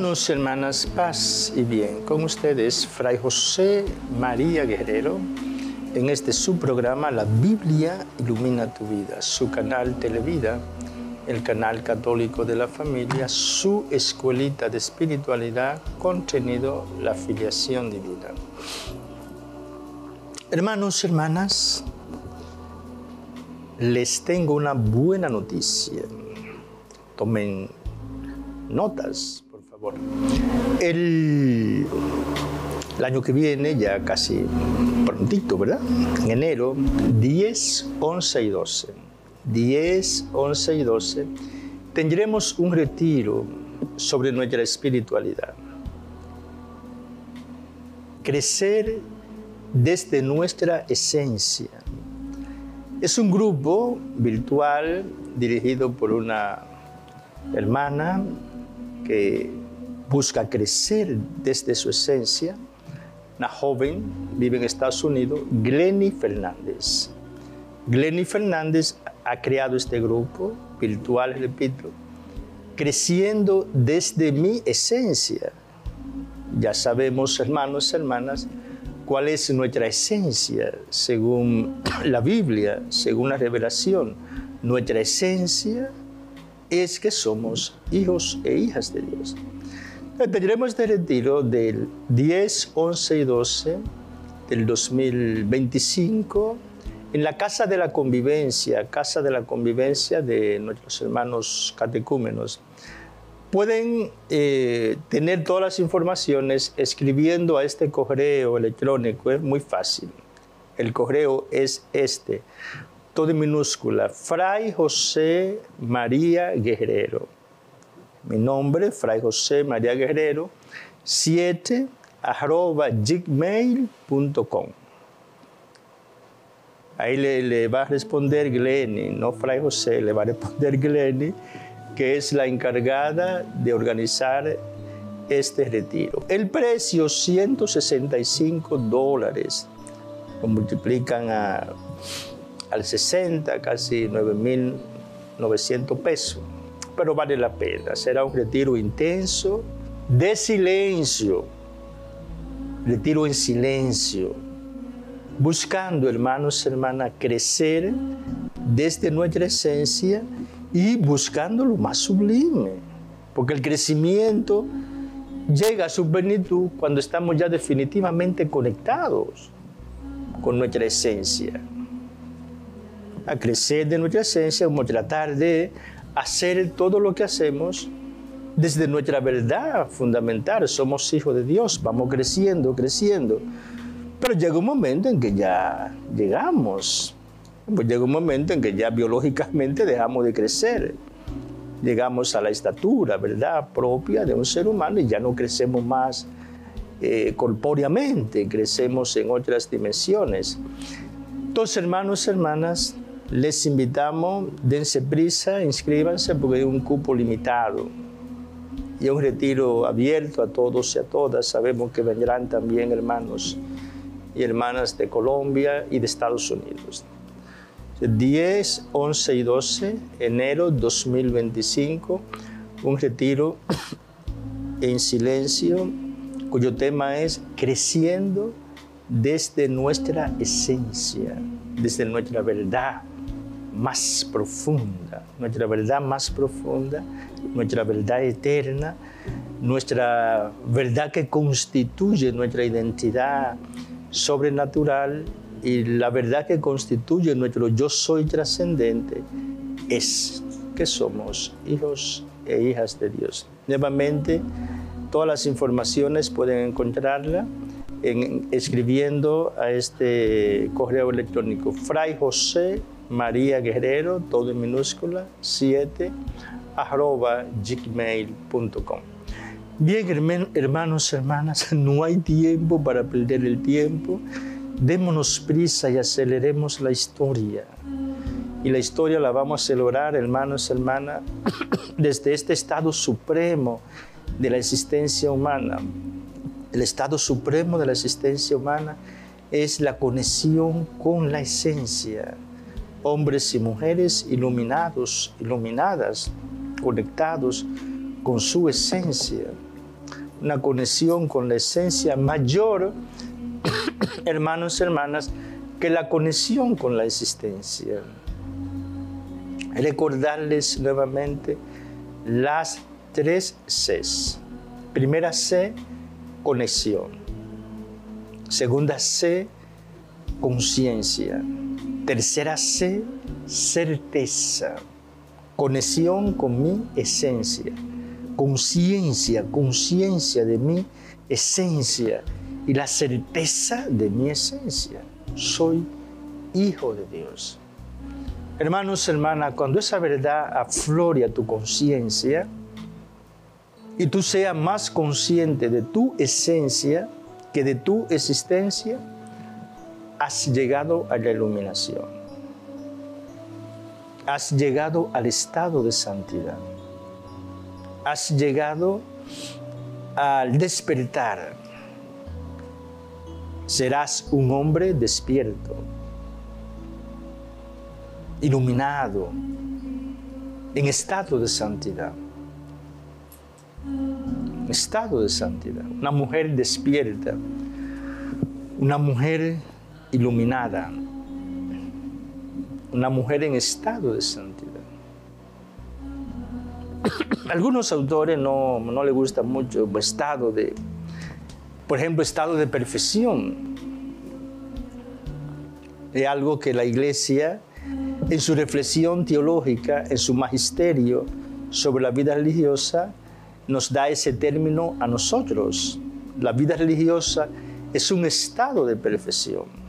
Hermanos, hermanas, paz y bien. Con ustedes, Fray José María Guerrero, en este subprograma La Biblia ilumina tu vida, su canal Televida, el canal católico de la familia, su escuelita de espiritualidad, contenido La filiación divina. Hermanos, hermanas, les tengo una buena noticia. Tomen notas el, año que viene, ya casi prontito, ¿verdad? En enero, 10, 11 y 12. 10, 11 y 12, tendremos un retiro sobre nuestra espiritualidad. Crecer desde nuestra esencia. Es un grupo virtual dirigido por una hermana que busca crecer desde su esencia, una joven, vive en Estados Unidos, Glenny Fernández. Glenny Fernández ha creado este grupo virtual, repito, creciendo desde mi esencia. Ya sabemos, hermanos y hermanas, cuál es nuestra esencia según la Biblia, según la revelación. Nuestra esencia es que somos hijos e hijas de Dios. Tendremos este retiro del 10, 11 y 12 del 2025 en la Casa de la Convivencia, Casa de la Convivencia de nuestros hermanos catecúmenos. Pueden eh, tener todas las informaciones escribiendo a este correo electrónico, es muy fácil. El correo es este, todo en minúscula, Fray José María Guerrero mi nombre, Fray José María Guerrero, 7 arroba gmail.com. Ahí le, va a responder Glenny, no Fray José, le va a responder Glenny, que es la encargada de organizar este retiro. El precio, 165 dólares. Lo multiplican a, al 60, casi 9.900 pesos pero vale la pena. Será un retiro intenso, de silencio, retiro en silencio, buscando, hermanos hermanas, crecer desde nuestra esencia y buscando lo más sublime, porque el crecimiento llega a su plenitud cuando estamos ya definitivamente conectados con nuestra esencia. A crecer de nuestra esencia, a tratar de hacer todo lo que hacemos desde nuestra verdad fundamental. Somos hijos de Dios, vamos creciendo, creciendo. Pero llega un momento en que ya llegamos. Pues llega un momento en que ya biológicamente dejamos de crecer. Llegamos a la estatura, ¿verdad?, propia de un ser humano y ya no crecemos más eh, corpóreamente, crecemos en otras dimensiones. Entonces, hermanos, hermanas, les invitamos, dense prisa, inscríbanse porque hay un cupo limitado y un retiro abierto a todos y a todas. Sabemos que vendrán también hermanos y hermanas de Colombia y de Estados Unidos. 10, 11 y 12 enero 2025, un retiro en silencio cuyo tema es creciendo desde nuestra esencia, desde nuestra verdad, más profunda, nuestra verdad más profunda, nuestra verdad eterna, nuestra verdad que constituye nuestra identidad sobrenatural y la verdad que constituye nuestro yo soy trascendente es que somos hijos e hijas de Dios. Nuevamente, todas las informaciones pueden encontrarla en, escribiendo a este correo electrónico fray José María Guerrero, todo en minúscula, 7, arroba gmail.com. Bien, hermanos, hermanas, no hay tiempo para perder el tiempo. Démonos prisa y aceleremos la historia. Y la historia la vamos a celebrar, hermanos, hermanas, desde este estado supremo de la existencia humana. El estado supremo de la existencia humana es la conexión con la esencia hombres y mujeres iluminados, iluminadas, conectados con su esencia. una conexión con la esencia mayor, hermanos y hermanas, que la conexión con la existencia. Recordarles nuevamente las tres Cs. Primera C, conexión. Segunda C, conciencia. Tercera C, certeza. Conexión con mi esencia. Conciencia, conciencia de mi esencia y la certeza de mi esencia. Soy hijo de Dios. Hermanos, hermanas, cuando esa verdad aflore a tu conciencia y tú seas más consciente de tu esencia que de tu existencia, has llegado a la iluminación. Has llegado al estado de santidad. Has llegado al despertar. Serás un hombre despierto iluminado, en estado de santidad. Estado de santidad. Una mujer despierta, una mujer iluminada, una mujer en estado de santidad. algunos autores no, no les gusta mucho el estado de, por ejemplo, estado de perfección. Es algo que la iglesia en su reflexión teológica, en su magisterio sobre la vida religiosa, nos da ese término a nosotros. La vida religiosa es un estado de perfección.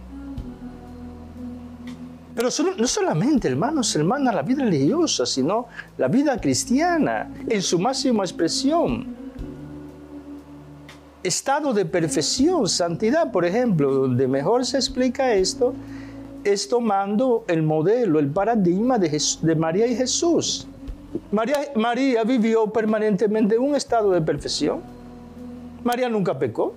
Pero no solamente, hermanos, hermanas, la vida religiosa, sino la vida cristiana en su máxima expresión. Estado de perfección, santidad, por ejemplo, donde mejor se explica esto es tomando el modelo, el paradigma de, María y Jesús. María, María vivió permanentemente en un estado de perfección. María nunca pecó.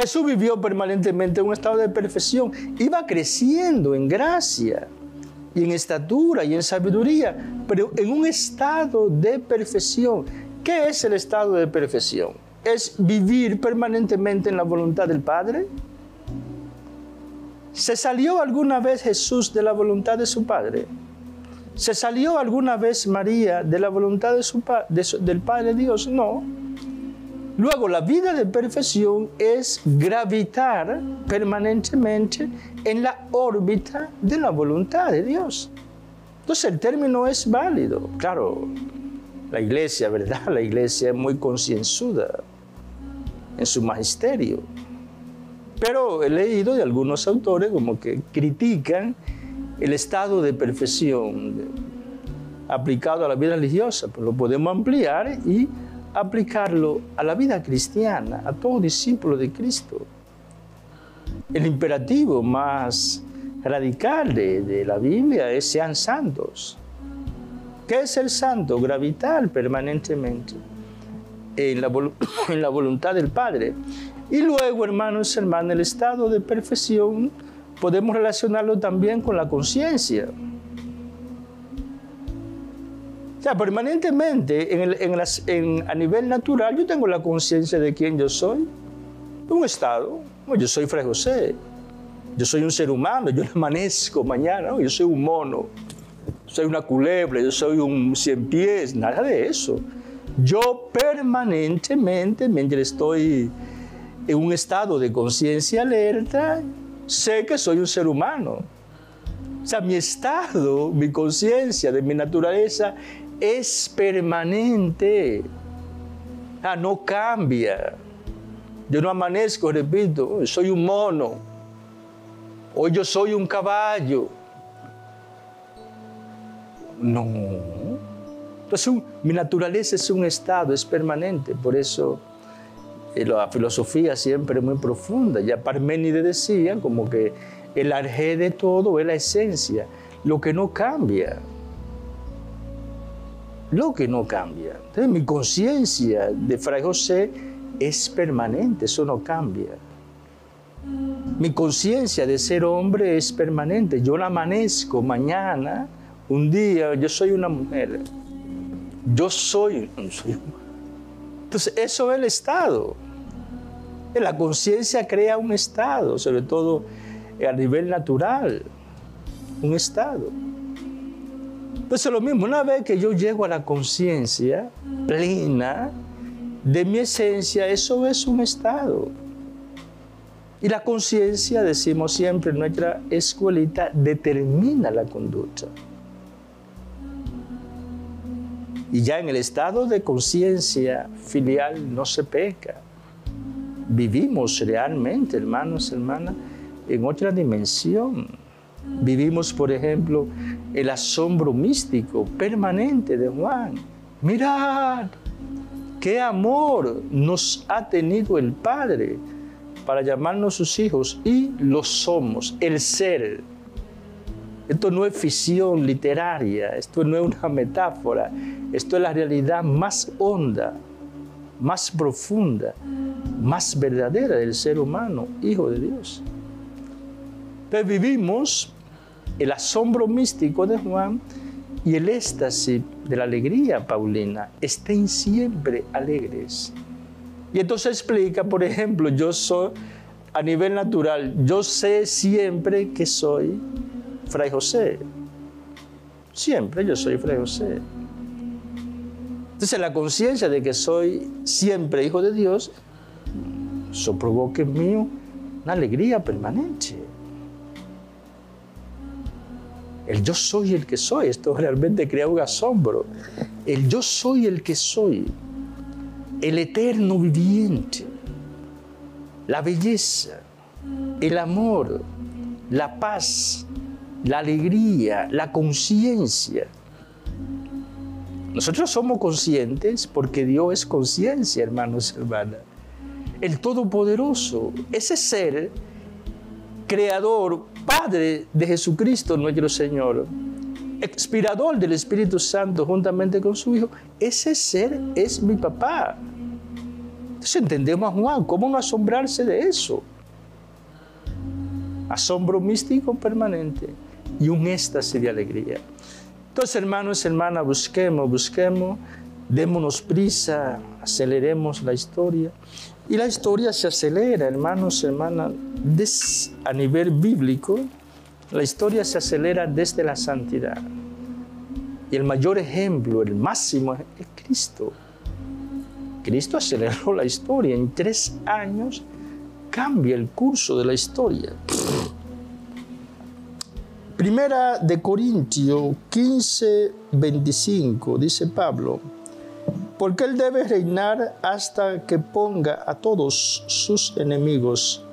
Jesús vivió permanentemente en un estado de perfección. Iba creciendo en gracia y en estatura y en sabiduría, pero en un estado de perfección. ¿Qué es el estado de perfección? ¿Es vivir permanentemente en la voluntad del Padre? ¿Se salió alguna vez Jesús de la voluntad de su Padre? ¿Se salió alguna vez María de la voluntad de del Padre Dios? No. Luego, la vida de perfección es gravitar permanentemente en la órbita de la voluntad de Dios. Entonces, el término es válido. Claro, la iglesia, ¿verdad? La iglesia es muy concienzuda en su magisterio. Pero he leído de algunos autores como que critican el estado de perfección aplicado a la vida religiosa, pues lo podemos ampliar y aplicarlo a la vida cristiana, a todo discípulo de Cristo. El imperativo más radical de, la Biblia es sean santos. ¿Qué es el santo? Gravitar permanentemente en la, en la voluntad del Padre. Y luego, hermanos hermanas, el estado de perfección podemos relacionarlo también con la conciencia. O sea, permanentemente en a nivel natural yo tengo la conciencia de quién yo soy. Un estado. Yo soy Fray José. Yo soy un ser humano. Yo no amanezco mañana. Yo soy un mono. Soy una culebra. Yo soy un cien pies. Nada de eso. Yo permanentemente, mientras estoy en un estado de conciencia alerta, sé que soy un ser humano. O sea, mi estado, mi conciencia de mi naturaleza es permanente. Ah, no cambia. Yo no amanezco, repito, soy un mono. Hoy yo soy un caballo. No. Entonces, mi naturaleza es un estado, es permanente. Por eso la filosofía siempre muy profunda. Ya Parménides decía como que el arjé de todo es la esencia, lo que no cambia. Lo que no cambia. Entonces mi conciencia de Fray José es permanente, eso no cambia. Mi conciencia de ser hombre es permanente. Yo la amanezco mañana, un día, yo soy una mujer. Yo soy, soy Entonces, eso es el estado. La conciencia crea un estado, sobre todo a nivel natural, un estado. Entonces, lo mismo, una vez que yo llego a la conciencia plena de mi esencia, eso es un estado. Y la conciencia, decimos siempre, nuestra escuelita determina la conducta. Y ya en el estado de conciencia filial no se peca. Vivimos realmente, hermanos, hermanas, en otra dimensión. Vivimos, por ejemplo, el asombro místico permanente de Juan. Mirad, qué amor nos ha tenido el Padre para llamarnos sus hijos y lo somos, el ser. Esto no es ficción literaria, esto no es una metáfora, esto es la realidad más honda, más profunda, más verdadera del ser humano, hijo de Dios. Entonces vivimos el asombro místico de Juan y el éxtasis de la alegría paulina. Estén siempre alegres. Y entonces explica, por ejemplo, yo soy, a nivel natural, yo sé siempre que soy Fray José. Siempre yo soy Fray José. Entonces la conciencia de que soy siempre hijo de Dios, eso provoca en mí una alegría permanente. El yo soy el que soy, esto realmente crea un asombro. El yo soy el que soy, el eterno viviente, la belleza, el amor, la paz, la alegría, la conciencia nosotros somos conscientes porque Dios es conciencia, hermanos y hermanas. El Todopoderoso, ese ser creador, Padre de Jesucristo nuestro Señor, expirador del Espíritu Santo juntamente con su Hijo, ese ser es mi papá. Entonces entendemos a Juan, ¿cómo no asombrarse de eso? Asombro místico permanente y un éxtasis de alegría. Entonces, hermanos hermanas, busquemos, busquemos, démonos prisa, aceleremos la historia. Y la historia se acelera, hermanos hermanas, a nivel bíblico, la historia se acelera desde la santidad. Y el mayor ejemplo, el máximo, es Cristo. Cristo aceleró la historia. En tres años cambia el curso de la historia. Primera de Corintios 15, 25, dice Pablo, porque él debe reinar hasta que ponga a todos sus enemigos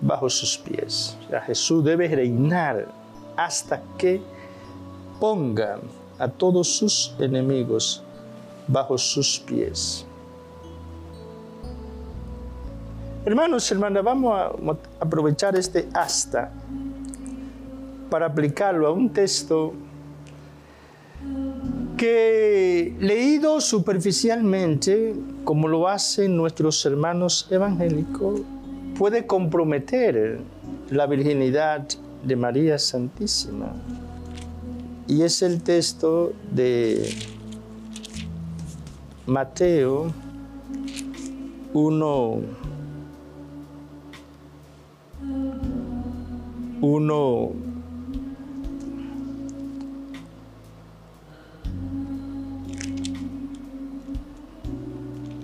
bajo sus pies. O Jesús debe reinar hasta que ponga a todos sus enemigos bajo sus pies. Hermanos, hermanas, vamos a aprovechar este hasta para aplicarlo a un texto que leído superficialmente, como lo hacen nuestros hermanos evangélicos, puede comprometer la virginidad de María Santísima. Y es el texto de Mateo 1, 1,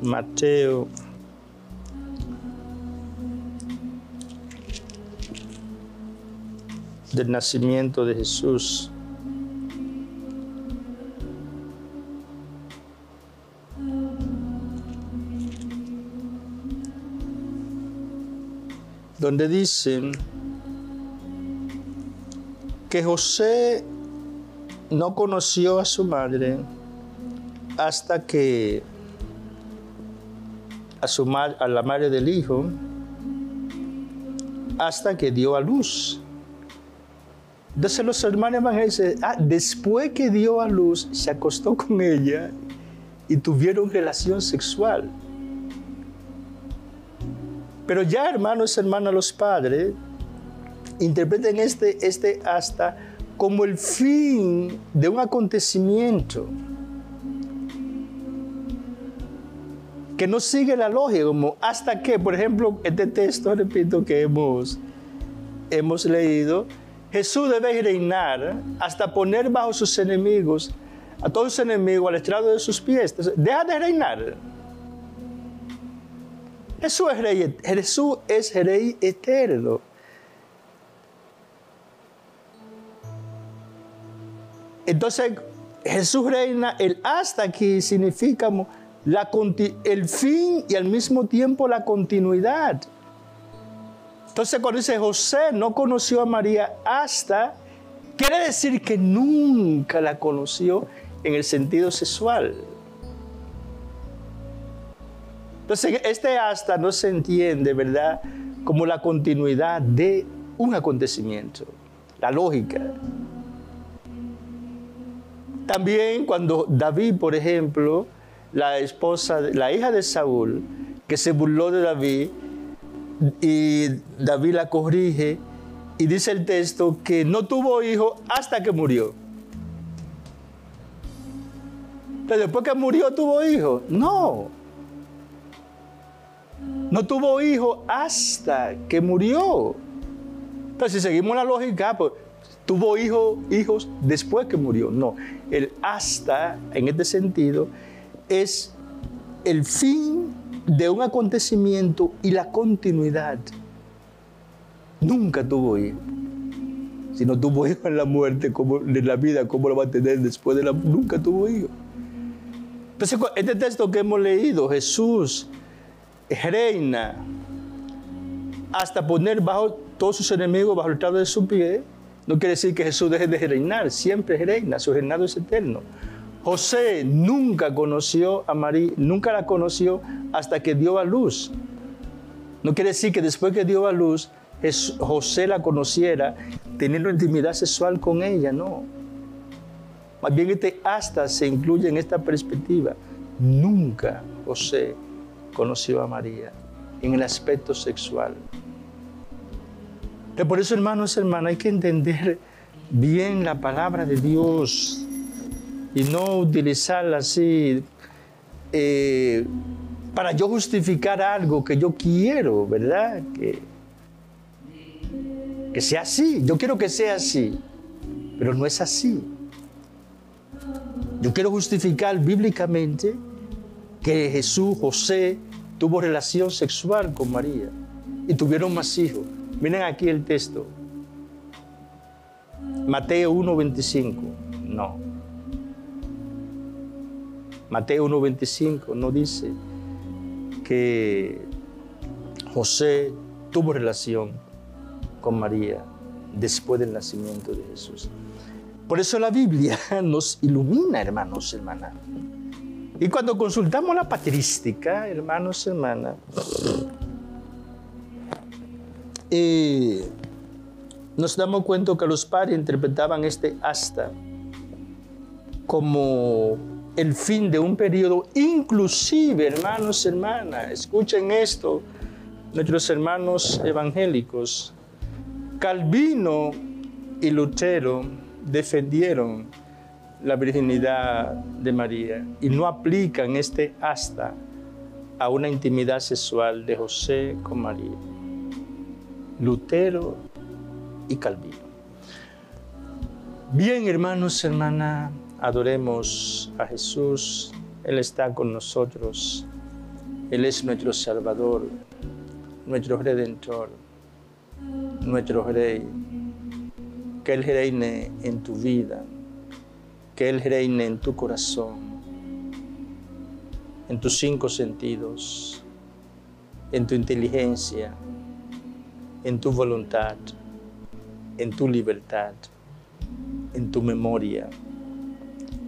Mateo del nacimiento de Jesús. donde dicen que José no conoció a su madre hasta que a, su a la madre del hijo hasta que dio a luz. Entonces los hermanos van dicen, ah, después que dio a luz, se acostó con ella y tuvieron relación sexual. Pero ya hermanos, hermanas, los padres interpreten este, este hasta como el fin de un acontecimiento que no sigue la lógica, como hasta que, por ejemplo, este texto, repito, que hemos, hemos leído, Jesús debe reinar hasta poner bajo sus enemigos, a todos sus enemigos al estrado de sus pies. Entonces, deja de reinar. Jesús es rey, Jesús es rey eterno. Entonces, Jesús reina, el hasta aquí significa el fin y al mismo tiempo la continuidad. Entonces cuando dice José no conoció a María hasta, quiere decir que nunca la conoció en el sentido sexual. Entonces este hasta no se entiende, ¿verdad? Como la continuidad de un acontecimiento, la lógica. También cuando David, por ejemplo, la esposa, la hija de Saúl, que se burló de David, y David la corrige, y dice el texto que no tuvo hijo hasta que murió. Pero después que murió tuvo hijo. No. No tuvo hijo hasta que murió. Entonces, si seguimos la lógica, pues tuvo hijos después que murió. No, el hasta, en este sentido, es el fin de un acontecimiento y la continuidad. Nunca tuvo hijo. Si no tuvo hijo en la muerte, como en la vida, ¿cómo lo va a tener después de la Nunca tuvo hijo. Entonces, este texto que hemos leído, Jesús reina hasta poner bajo todos sus enemigos bajo el estado de su pie, no quiere decir que Jesús deje de reinar, siempre reina, su reinado es eterno. José nunca conoció a María, nunca la conoció hasta que dio a luz. No quiere decir que después que dio a luz, José la conociera teniendo intimidad sexual con ella, no. Más bien este hasta se incluye en esta perspectiva. Nunca José conoció a María en el aspecto sexual por eso, hermanos, hermanas, hay que entender bien la palabra de Dios y no utilizarla así eh, para yo justificar algo que yo quiero, ¿verdad? Que, que sea así. Yo quiero que sea así, pero no es así. Yo quiero justificar bíblicamente que Jesús, José, tuvo relación sexual con María y tuvieron más hijos. Miren aquí el texto. Mateo 1.25. No. Mateo 1.25 no dice que José tuvo relación con María después del nacimiento de Jesús. Por eso la Biblia nos ilumina, hermanos, hermanas. Y cuando consultamos la patrística, hermanos, hermanas, y nos damos cuenta que los padres interpretaban este hasta como el fin de un periodo, inclusive, hermanos, hermanas, escuchen esto, nuestros hermanos evangélicos, Calvino y Lutero defendieron la virginidad de María y no aplican este hasta a una intimidad sexual de José con María. Lutero y Calvino. Bien, hermanos, hermanas, adoremos a Jesús. Él está con nosotros. Él es nuestro Salvador, nuestro Redentor, nuestro Rey. Que Él reine en tu vida, que Él reine en tu corazón, en tus cinco sentidos, en tu inteligencia, en tu voluntad, en tu libertad, en tu memoria,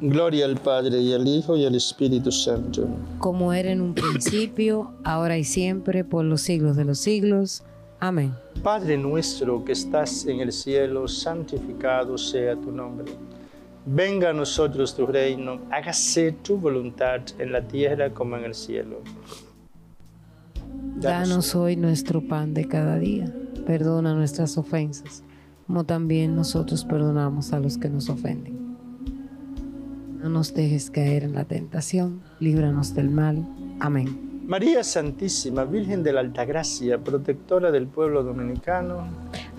Gloria al Padre y al Hijo y al Espíritu Santo. Como era en un principio, ahora y siempre, por los siglos de los siglos. Amén. Padre nuestro que estás en el cielo, santificado sea tu nombre. Venga a nosotros tu reino, hágase tu voluntad en la tierra como en el cielo. Danos hoy nuestro pan de cada día. Perdona nuestras ofensas, como también nosotros perdonamos a los que nos ofenden. No nos dejes caer en la tentación, líbranos del mal. Amén. María Santísima, Virgen de la Altagracia, protectora del pueblo dominicano,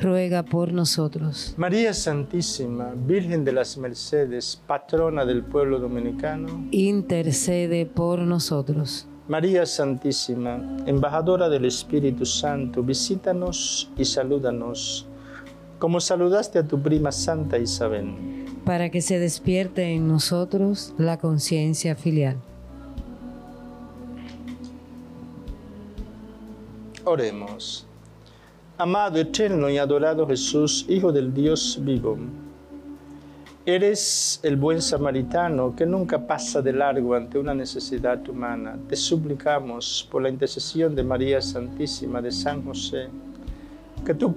ruega por nosotros. María Santísima, Virgen de las Mercedes, patrona del pueblo dominicano, intercede por nosotros. María Santísima, embajadora del Espíritu Santo, visítanos y salúdanos, como saludaste a tu prima Santa Isabel. Para que se despierte en nosotros la conciencia filial. Oremos. Amado, eterno y adorado Jesús, Hijo del Dios vivo, eres el buen samaritano que nunca pasa de largo ante una necesidad humana. Te suplicamos por la intercesión de María Santísima de San José, que tú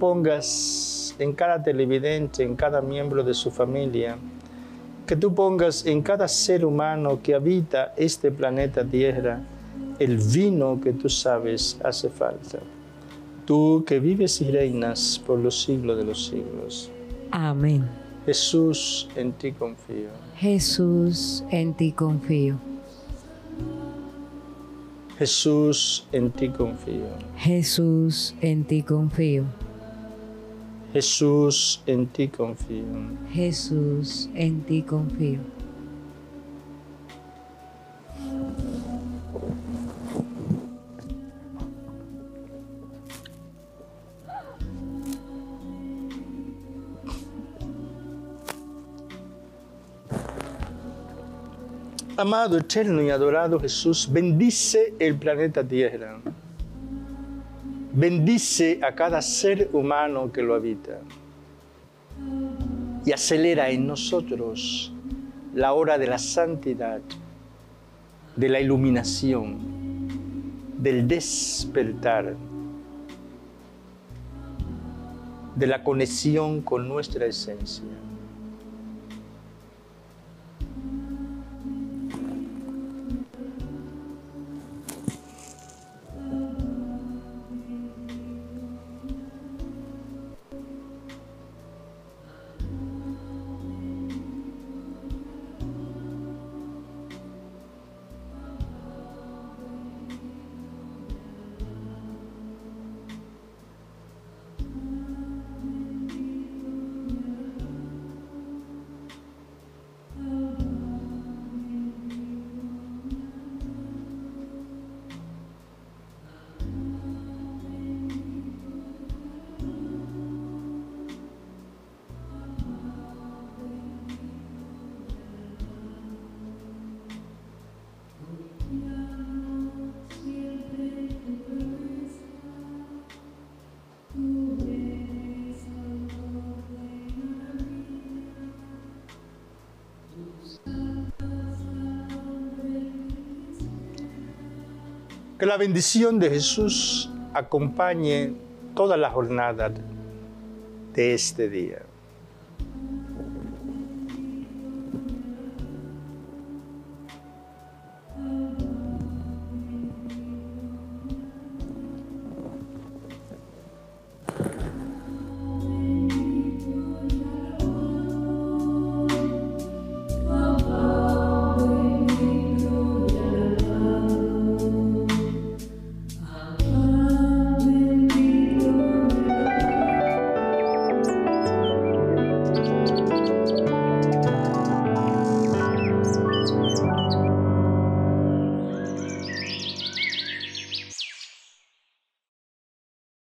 pongas en cada televidente, en cada miembro de su familia, que tú pongas en cada ser humano que habita este planeta Tierra, el vino que tú sabes hace falta. Tú que vives y reinas por los siglos de los siglos. Amén. Jesús, en ti confío. Jesús, en ti confío. Jesús, en ti confío. Jesús, en ti confío. Jesús, en ti confío. Jesús, en ti confío. Amado, eterno y adorado Jesús, bendice el planeta Tierra. Bendice a cada ser humano que lo habita. Y acelera en nosotros la hora de la santidad, de la iluminación, del despertar, de la conexión con nuestra esencia. Que la bendición de Jesús acompañe toda la jornada de este día.